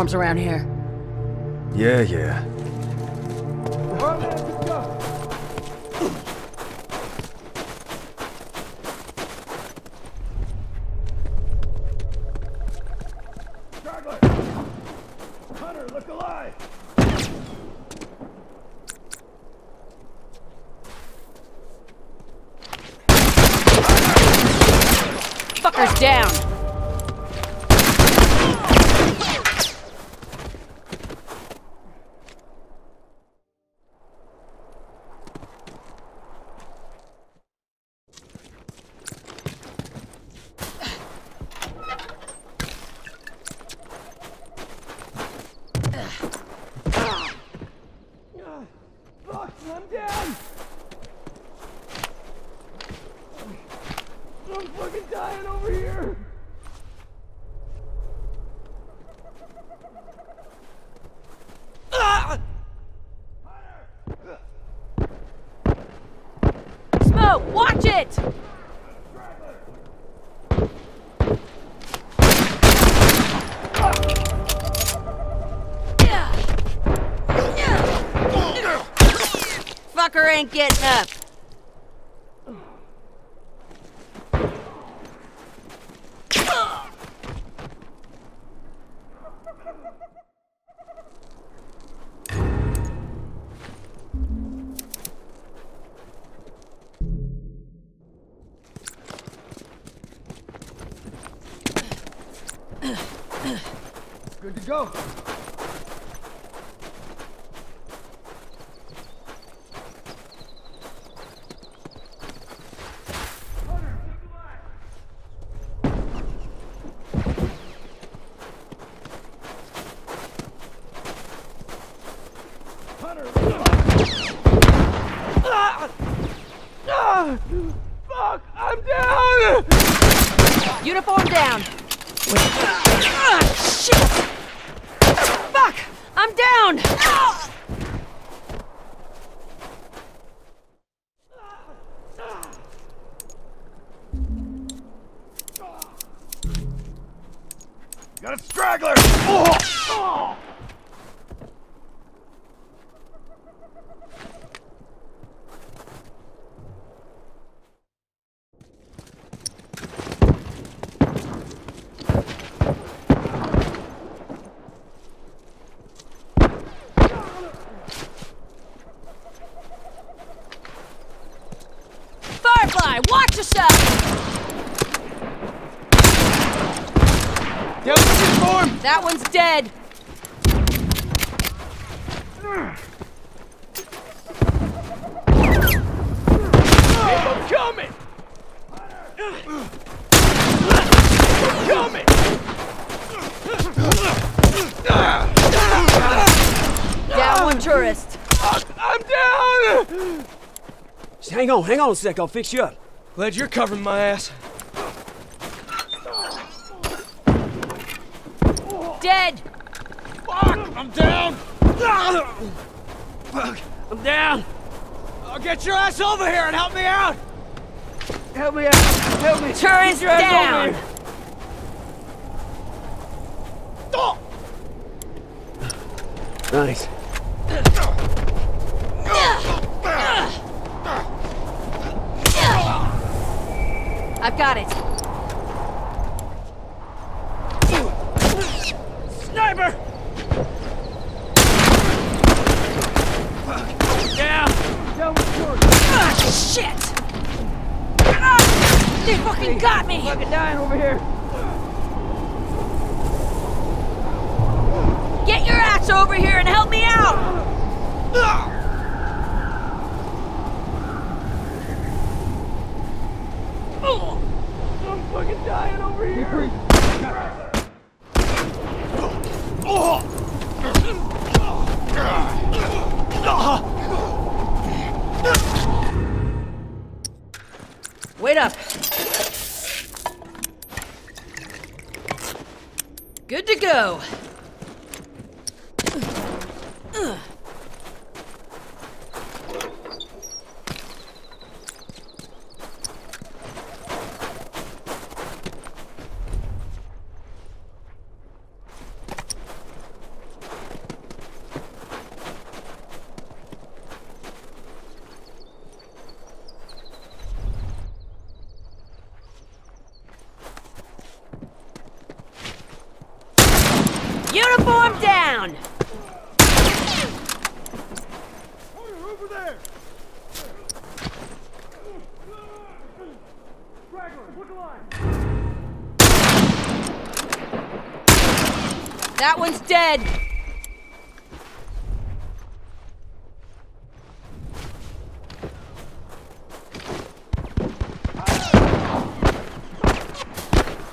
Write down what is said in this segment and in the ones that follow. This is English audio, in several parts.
Arms around here. Yeah, yeah. Hunter, look alive! Fucker's down. Fuck, I'm down! I'm fucking dying over here! Smoke, watch it! Fucker ain't getting up. Good to go. Hunter, Ah! Ah! Fuck! I'm down! Uniform down. Ah, shit! Fuck! I'm down! Ah! Got a straggler! Oh! Oh! Firefly, watch yourself! Down the form! That one's dead. I'm coming! I'm coming! Down one tourist. I'm down! Just hang on, hang on a sec, I'll fix you up. Glad you're covering my ass. Dead. Fuck! I'm down! Fuck, I'm down. Uh, get your ass over here and help me out! Help me out, help me. Your down. Oh! Nice. I've got it. Sniper! Down. Ah, shit! Ah, they fucking got me! Fucking dying over here. Get your ass over here and help me out! Go. Uniform down! That one's dead!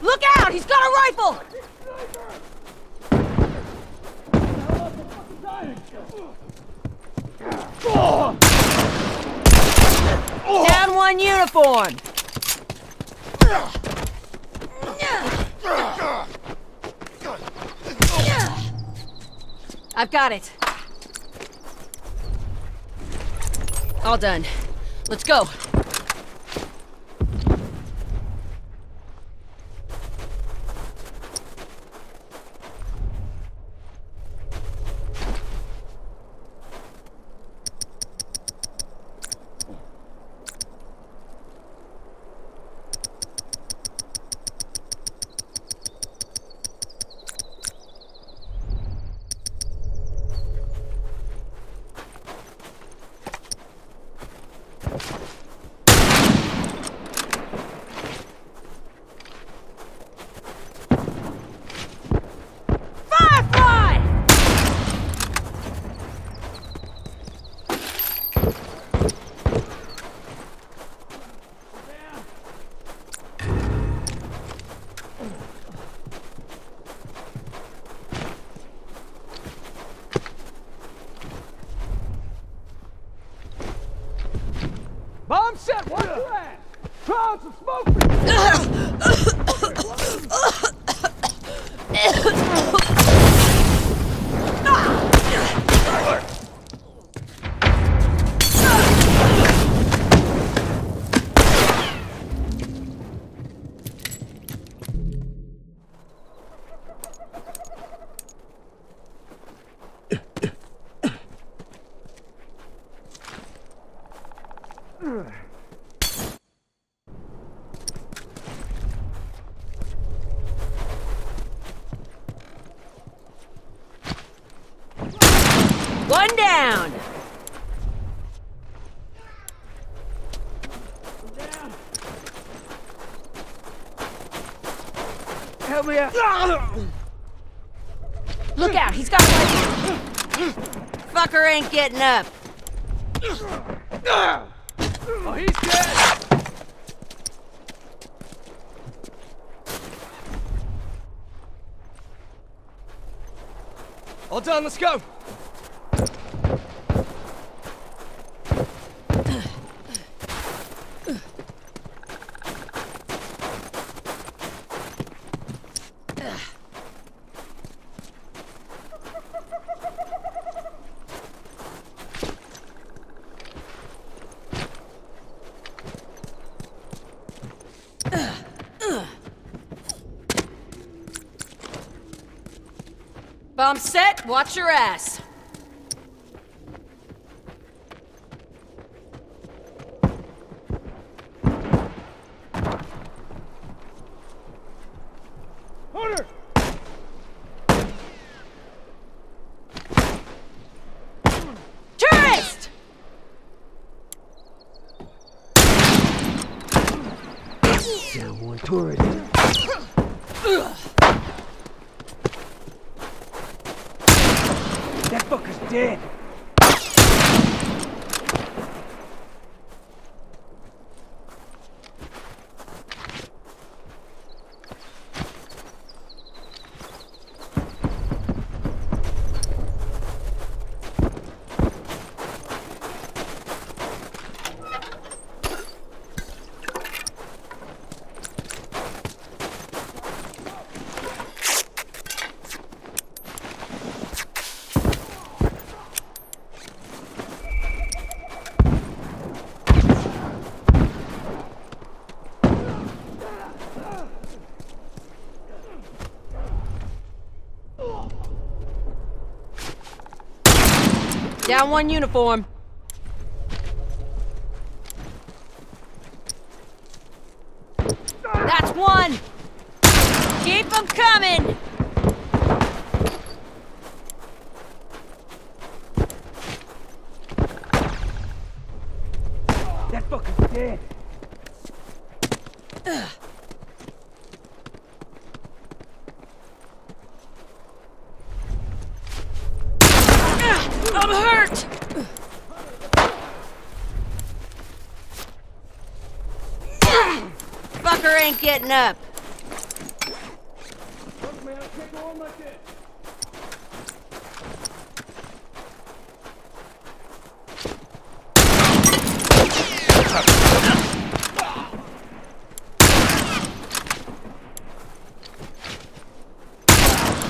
Look out! He's got a rifle! Down one uniform! I've got it. All done. Let's go. Firefly! Bomb set, watch your ass! Throwing some smoke! One down! Help me out! Look out, he's got rifle! Fucker ain't getting up! Oh, he's dead! All done, let's go! Bomb set, watch your ass. Hunter! Tourist! Down one tourist. That fucker's dead. Down one uniform. That's one! Keep them coming! Ain't getting up. Look, man, I can't go on like this.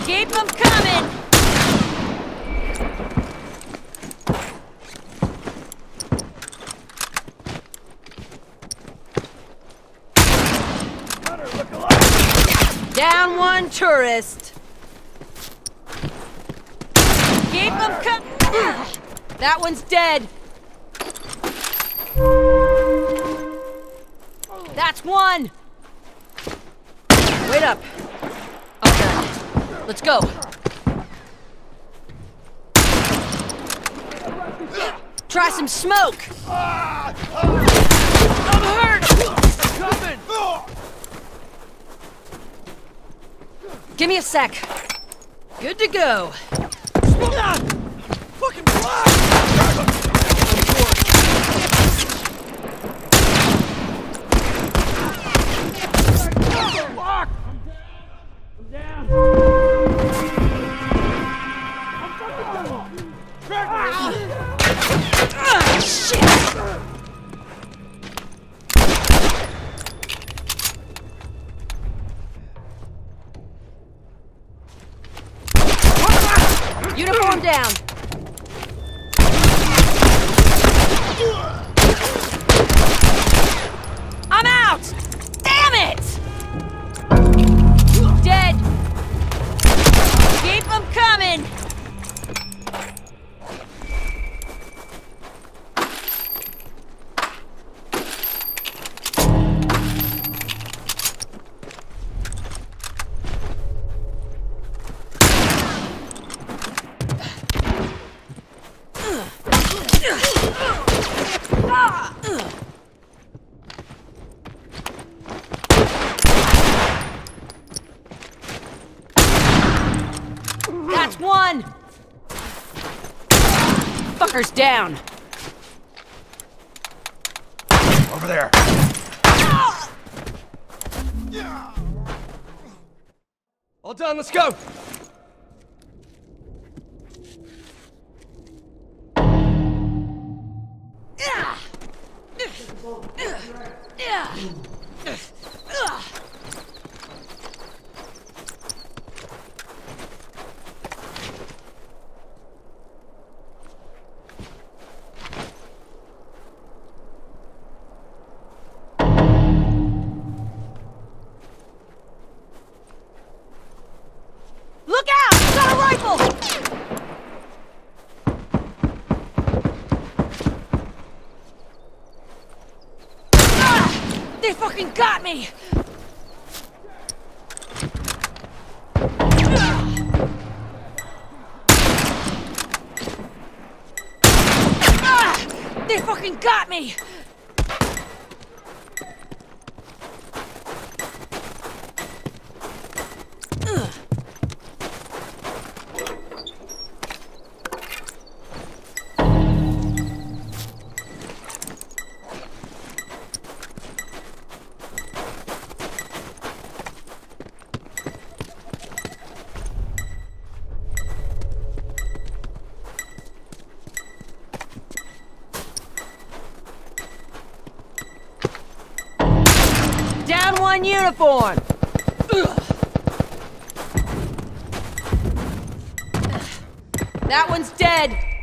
Keep them coming! Down one tourist. Keep them coming! That one's dead. That's one! Wait up. Done. Let's go. Try some smoke. Ah! Ah! I'm hurt. Coming! Give me a sec. Good to go. That's one. Fucker's down. Over there. All done, let's go! Look They fucking got me! Ah! They fucking got me! One uniform! That one's dead!